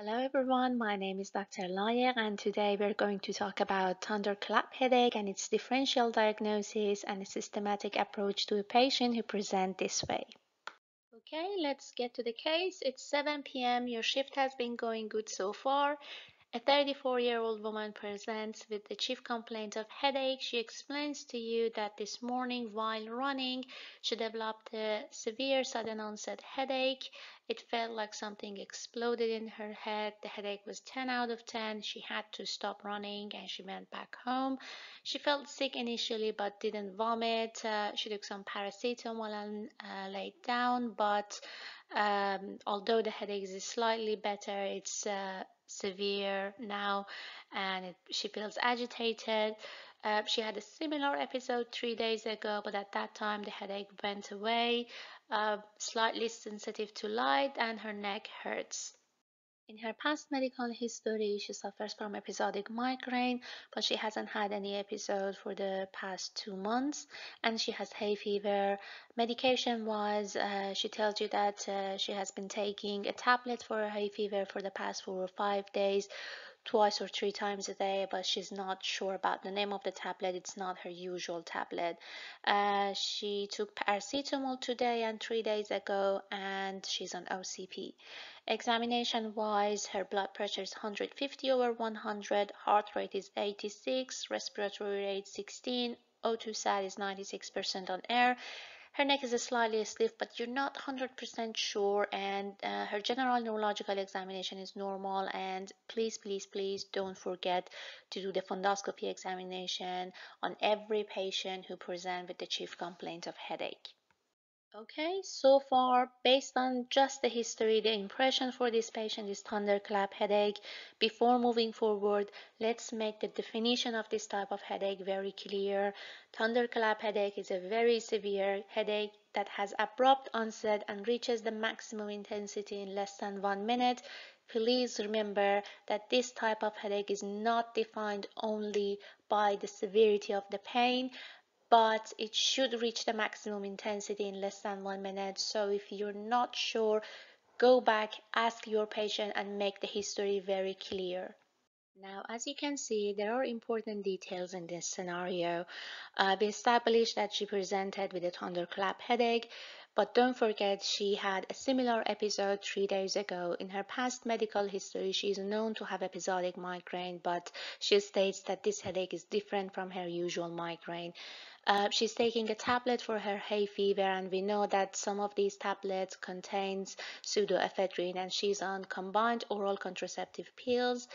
Hello everyone, my name is Dr. Layer and today we're going to talk about thunderclap headache and its differential diagnosis and a systematic approach to a patient who present this way. Okay, let's get to the case. It's 7 p.m. Your shift has been going good so far. A 34-year-old woman presents with the chief complaint of headache. She explains to you that this morning while running, she developed a severe sudden onset headache. It felt like something exploded in her head. The headache was 10 out of 10. She had to stop running and she went back home. She felt sick initially but didn't vomit. Uh, she took some paracetamol and uh, laid down, but um, although the headache is slightly better, it's uh, severe now and it, she feels agitated. Uh, she had a similar episode three days ago, but at that time the headache went away, uh, slightly sensitive to light, and her neck hurts. In her past medical history, she suffers from episodic migraine, but she hasn't had any episode for the past two months, and she has hay fever. Medication-wise, uh, she tells you that uh, she has been taking a tablet for hay fever for the past four or five days, twice or three times a day, but she's not sure about the name of the tablet. It's not her usual tablet. Uh, she took paracetamol today and three days ago, and she's on OCP. Examination wise, her blood pressure is 150 over 100, heart rate is 86, respiratory rate 16, O2 sat is 96% on air. Her neck is a slightly stiff, but you're not 100% sure, and uh, her general neurological examination is normal. And please, please, please don't forget to do the fundoscopy examination on every patient who present with the chief complaint of headache. Okay, so far, based on just the history, the impression for this patient is thunderclap headache. Before moving forward, let's make the definition of this type of headache very clear. Thunderclap headache is a very severe headache that has abrupt onset and reaches the maximum intensity in less than one minute. Please remember that this type of headache is not defined only by the severity of the pain, but it should reach the maximum intensity in less than one minute. So if you're not sure, go back, ask your patient and make the history very clear. Now, as you can see, there are important details in this scenario. Uh, we established that she presented with a thunderclap headache, but don't forget she had a similar episode three days ago. In her past medical history, she is known to have episodic migraine, but she states that this headache is different from her usual migraine. Uh, she's taking a tablet for her hay fever, and we know that some of these tablets contains pseudoephedrine, and she's on combined oral contraceptive pills.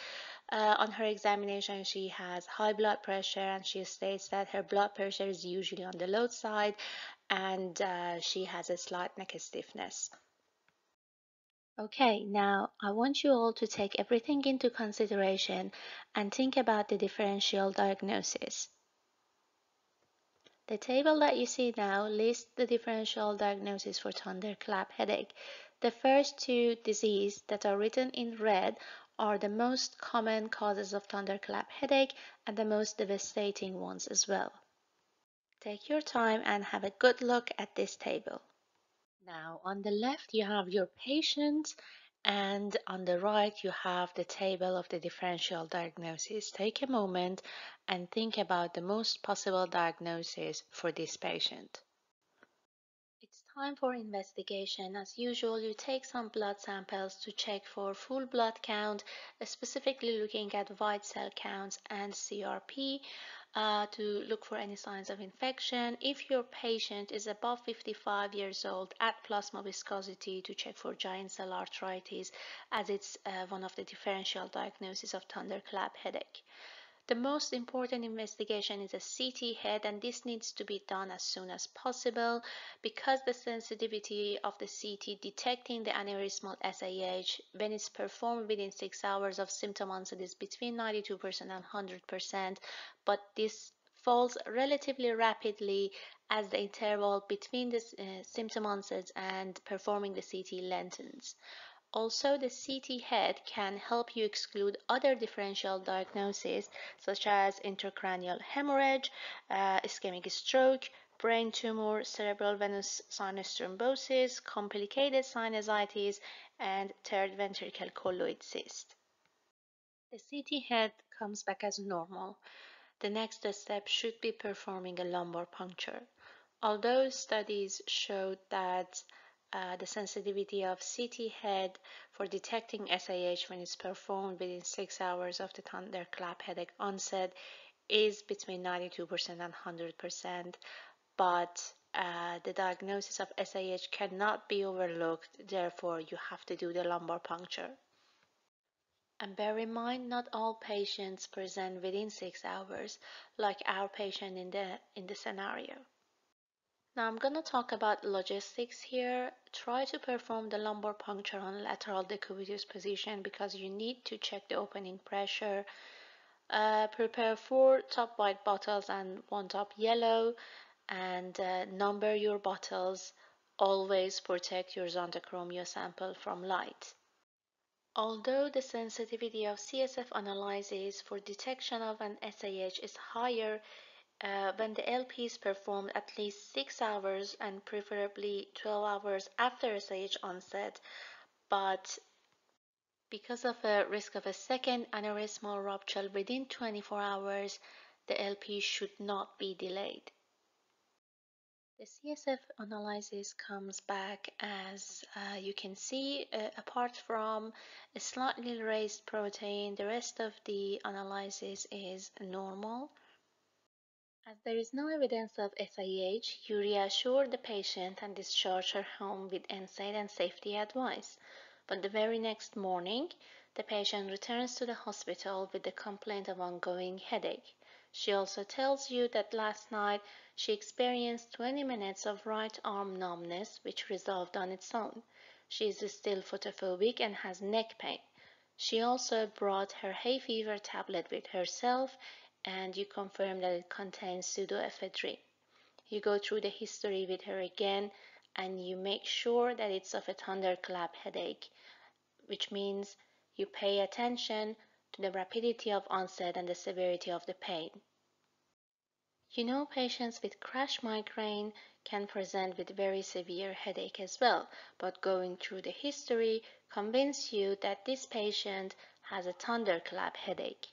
Uh, on her examination, she has high blood pressure, and she states that her blood pressure is usually on the low side, and uh, she has a slight neck stiffness. Okay, now I want you all to take everything into consideration and think about the differential diagnosis. The table that you see now lists the differential diagnosis for thunderclap headache. The first two diseases that are written in red are the most common causes of thunderclap headache and the most devastating ones as well. Take your time and have a good look at this table. Now on the left you have your patient and on the right you have the table of the differential diagnosis. Take a moment and think about the most possible diagnosis for this patient. It's time for investigation. As usual, you take some blood samples to check for full blood count, specifically looking at white cell counts and CRP uh, to look for any signs of infection. If your patient is above 55 years old, add plasma viscosity to check for giant cell arteritis as it's uh, one of the differential diagnoses of thunderclap headache. The most important investigation is a CT head and this needs to be done as soon as possible because the sensitivity of the CT detecting the aneurysmal SAH when it's performed within 6 hours of symptom onset is between 92% and 100% but this falls relatively rapidly as the interval between the uh, symptom onset and performing the CT lengthens. Also, the CT head can help you exclude other differential diagnoses such as intracranial hemorrhage, uh, ischemic stroke, brain tumor, cerebral venous sinus thrombosis, complicated sinusitis, and third ventricle colloid cyst. The CT head comes back as normal. The next step should be performing a lumbar puncture. Although studies showed that uh, the sensitivity of CT head for detecting SAH when it's performed within six hours of the thunderclap headache onset is between 92% and 100%, but uh, the diagnosis of SAH cannot be overlooked, therefore you have to do the lumbar puncture. And bear in mind, not all patients present within six hours, like our patient in the, in the scenario. Now I'm going to talk about logistics here. Try to perform the lumbar puncture on lateral decubitus position because you need to check the opening pressure. Uh, prepare four top white bottles and one top yellow and uh, number your bottles. Always protect your xanthochromia sample from light. Although the sensitivity of CSF analysis for detection of an SAH is higher uh, when the LP is performed at least 6 hours and preferably 12 hours after SAH onset, but because of a risk of a second aneurysmal rupture within 24 hours, the LP should not be delayed. The CSF analysis comes back as uh, you can see, uh, apart from a slightly raised protein, the rest of the analysis is normal. As there is no evidence of SAH, you reassure the patient and discharge her home with NSAID and safety advice. But the very next morning, the patient returns to the hospital with the complaint of ongoing headache. She also tells you that last night she experienced 20 minutes of right arm numbness which resolved on its own. She is still photophobic and has neck pain. She also brought her hay fever tablet with herself and you confirm that it contains pseudoephedrine. You go through the history with her again and you make sure that it's of a thunderclap headache, which means you pay attention to the rapidity of onset and the severity of the pain. You know patients with crash migraine can present with very severe headache as well, but going through the history convince you that this patient has a thunderclap headache.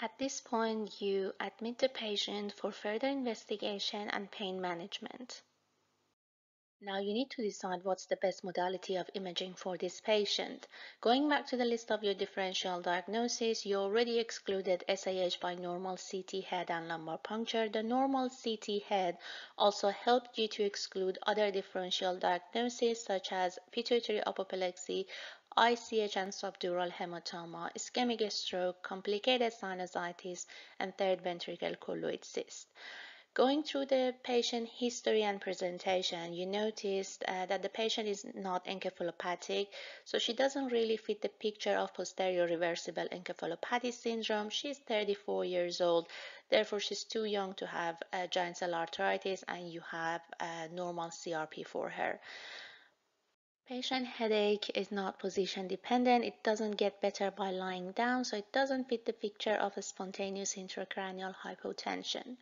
At this point, you admit the patient for further investigation and pain management. Now you need to decide what's the best modality of imaging for this patient. Going back to the list of your differential diagnosis, you already excluded SAH by normal CT head and lumbar puncture. The normal CT head also helped you to exclude other differential diagnoses such as pituitary apoplexy, ICH and subdural hematoma, ischemic stroke, complicated sinusitis, and third ventricle colloid cyst. Going through the patient history and presentation, you noticed uh, that the patient is not encephalopathic, so she doesn't really fit the picture of posterior reversible encephalopathy syndrome. She's 34 years old, therefore she's too young to have uh, giant cell arteritis and you have a normal CRP for her. Patient headache is not position dependent. It doesn't get better by lying down, so it doesn't fit the picture of a spontaneous intracranial hypotension.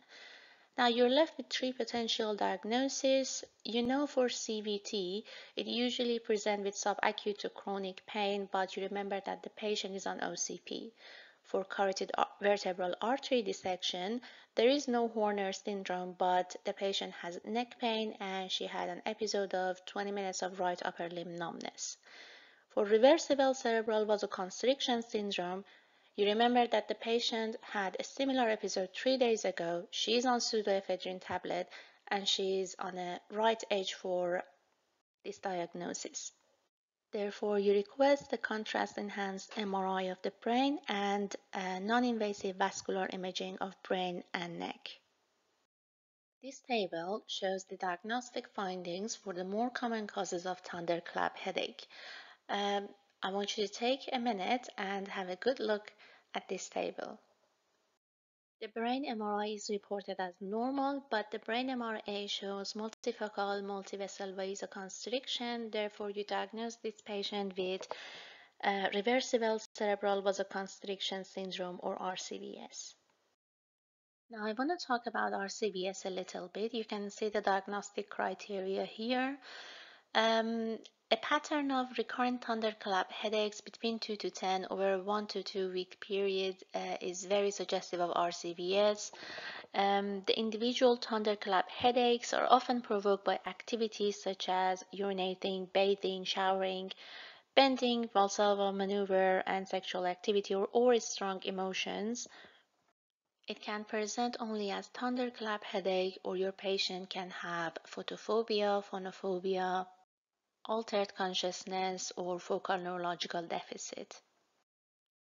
Now you're left with three potential diagnoses. You know for CVT, it usually presents with subacute to chronic pain, but you remember that the patient is on OCP. For carotid vertebral artery dissection, there is no Horner syndrome, but the patient has neck pain and she had an episode of 20 minutes of right upper limb numbness. For reversible cerebral vasoconstriction syndrome, you remember that the patient had a similar episode three days ago. She is on pseudoephedrine tablet and she is on a right age for this diagnosis. Therefore, you request the contrast-enhanced MRI of the brain and non-invasive vascular imaging of brain and neck. This table shows the diagnostic findings for the more common causes of thunderclap headache. Um, I want you to take a minute and have a good look at this table. The brain MRI is reported as normal, but the brain MRA shows multifocal multivessel vasoconstriction. Therefore, you diagnose this patient with uh, reversible cerebral vasoconstriction syndrome or RCVS. Now, I want to talk about RCVS a little bit. You can see the diagnostic criteria here. Um, A pattern of recurrent thunderclap headaches between 2 to 10 over a 1 to 2 week period uh, is very suggestive of RCVS. Um, the individual thunderclap headaches are often provoked by activities such as urinating, bathing, showering, bending, Valsalva maneuver, and sexual activity or, or strong emotions. It can present only as thunderclap headache or your patient can have photophobia, phonophobia, altered consciousness, or focal neurological deficit.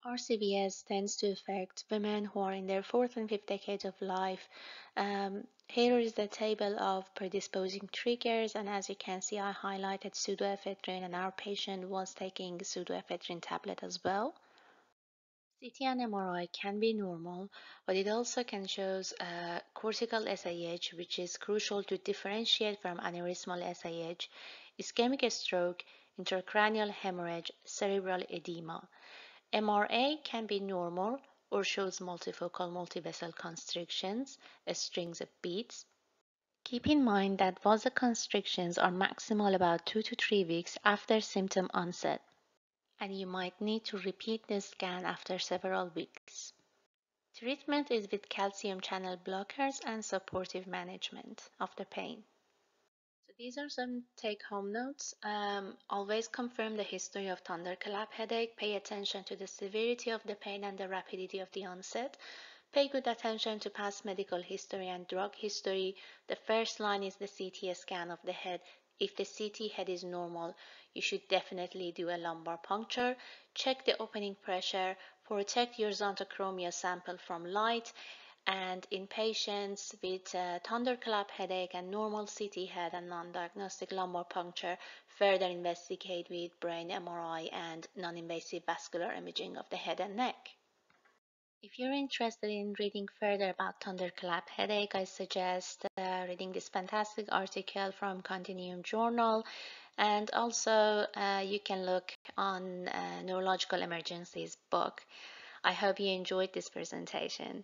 RCVS tends to affect women who are in their fourth and fifth decades of life. Um, here is the table of predisposing triggers, and as you can see, I highlighted pseudoephedrine, and our patient was taking pseudoephedrine tablet as well. CT and MRI can be normal, but it also can show uh, cortical SAH, which is crucial to differentiate from aneurysmal SAH, ischemic stroke, intracranial hemorrhage, cerebral edema. MRA can be normal or shows multifocal multivessel constrictions, strings of beads. Keep in mind that vasoconstrictions are maximal about 2 to 3 weeks after symptom onset, and you might need to repeat the scan after several weeks. Treatment is with calcium channel blockers and supportive management of the pain. These are some take-home notes. Um, always confirm the history of thunderclap headache. Pay attention to the severity of the pain and the rapidity of the onset. Pay good attention to past medical history and drug history. The first line is the CT scan of the head. If the CT head is normal, you should definitely do a lumbar puncture. Check the opening pressure. Protect your xanthochromia sample from light and in patients with uh, thunderclap headache and normal CT head and non-diagnostic lumbar puncture, further investigate with brain MRI and non-invasive vascular imaging of the head and neck. If you're interested in reading further about thunderclap headache, I suggest uh, reading this fantastic article from Continuum Journal and also uh, you can look on uh, Neurological Emergencies book. I hope you enjoyed this presentation.